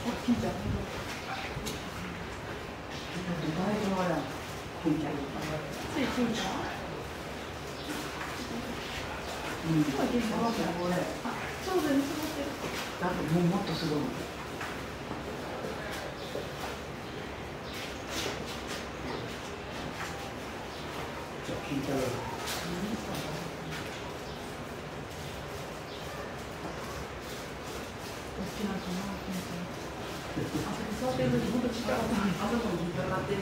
金ちゃん。だいぶほら金ちゃんつい金ちゃん。うん今元気その子これあ、ちょうどに育って。もうもっとす。ごい聞いたら好きなんかな、座ってる時、本当ちっちゃかった。あそこに引っかかって。